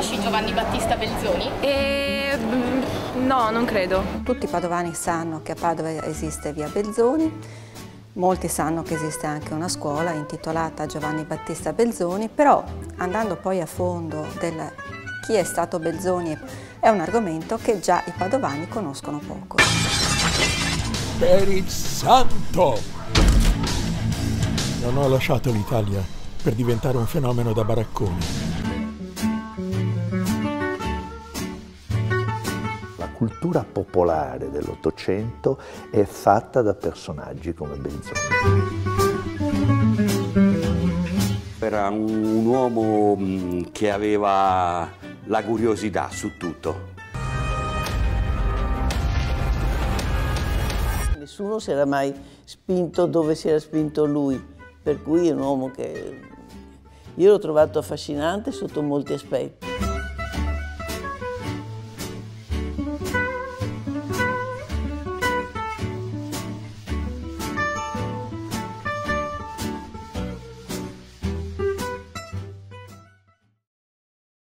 Giovanni Battista Belzoni? E... mm, no, non credo. Tutti i padovani sanno che a Padova esiste via Belzoni, molti sanno che esiste anche una scuola intitolata Giovanni Battista Belzoni, però andando poi a fondo del chi è stato Belzoni è un argomento che già i padovani conoscono poco. Per il santo! Non ho lasciato l'Italia per diventare un fenomeno da baraccone. Cultura popolare dell'Ottocento è fatta da personaggi come Belzoni. Era un, uomo mh, che aveva la curiosità su tutto. Nessuno si era mai spinto dove si era spinto lui, per cui è un uomo che io l'ho trovato affascinante sotto molti aspetti.